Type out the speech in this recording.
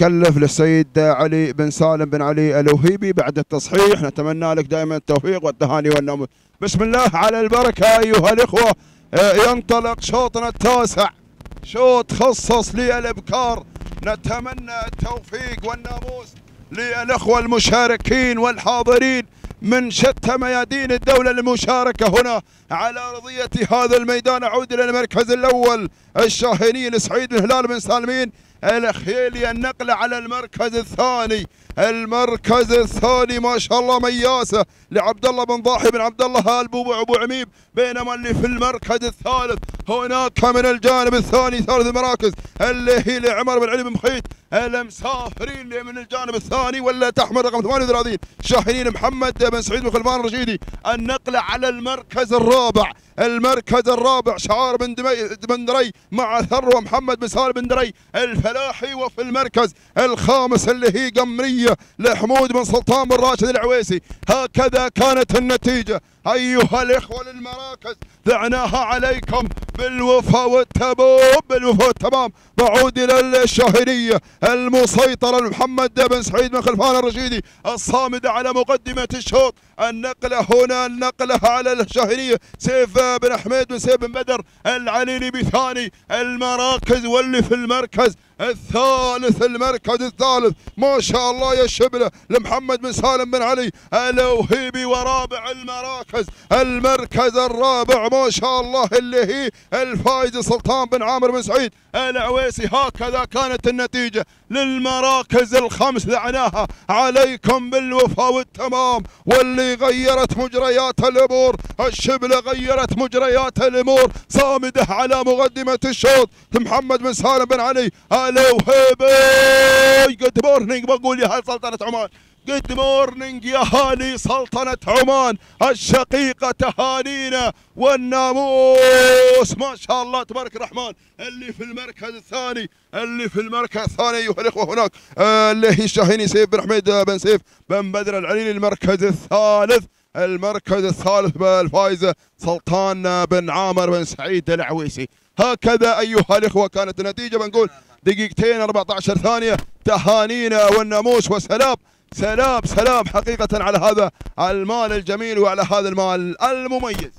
مكلف للسيد علي بن سالم بن علي الوهيبي بعد التصحيح. نتمنى لك دائما التوفيق والتهاني والنعم بسم الله على البركة أيها الإخوة. آه، ينطلق شوطنا التاسع. شوط خصص للإبكار. نتمنى التوفيق والناموس للإخوة المشاركين والحاضرين من شتى ميادين الدولة للمشاركة هنا على أرضية هذا الميدان. أعود إلى المركز الأول. الشاهيني سعيد بن هلال بن سالمين. الخيلي النقلة على المركز الثاني. المركز الثاني ما شاء الله مياسة لعبد الله بن ضاحي بن عبد الله البو أبو عميم بينما اللي في المركز الثالث. هناك من الجانب الثاني ثالث المراكز اللي هي لعمر بن علي بن مخيت المسافرين اللي من الجانب الثاني ولا تحمل رقم 38 شاهينين محمد بن سعيد بن خلفان الرشيدي. النقلة على المركز الرابع. المركز الرابع شعار بن بن دري مع ثروه محمد بن سالم بن دري الفلاحي وفي المركز الخامس اللي هي قمرية لحمود بن سلطان بن راشد العويسي. هكذا كانت النتيجة. أيها الإخوة للمراكز دعناها عليكم بالوفاء والتبوب بالوفاء والتمام. بعود إلى الشاهريه المسيطرة محمد بن سعيد بن خلفان الرشيدي الصامده على مقدمة الشوط. النقلة هنا النقلة على الشاهريه سيف بن حميد بن سيف بن بدر العليلي بثاني. المراكز واللي في المركز الثالث المركز الثالث. ما شاء الله يا شبلة. لمحمد بن سالم بن علي. الوهيبي ورابع المراكز. المركز الرابع ما شاء الله اللي هي الفايز سلطان بن عامر بن سعيد. العويسي هكذا كانت النتيجة. للمراكز الخمس دعناها عليكم بالوفاء والتمام. واللي غيرت مجريات الأمور الشبلة غيرت مجريات الأمور. صامدة على مقدمة الشوط. محمد بن سالم بن علي. الوهيبي good morning بقول يا هل سلطنة عمان good morning يا هالي سلطنة عمان الشقيقة تهانينا والناموس ما شاء الله تبارك الرحمن اللي في المركز الثاني اللي في المركز الثاني ايها الاخوه هناك اللي هي الشاهيني سيف بن حميد بن سيف بن بدر العليلي المركز الثالث المركز الثالث بالفائزة سلطان بن عامر بن سعيد العويسي هكذا أيها الإخوة كانت النتيجة بنقول دقيقتين 14 ثانية. تهانينا والناموس وسلام. سلام سلام حقيقة على هذا المال الجميل وعلى هذا المال المميز.